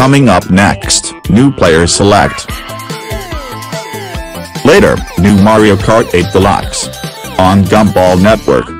Coming up next, new player select. Later, new Mario Kart 8 Deluxe. On Gumball Network.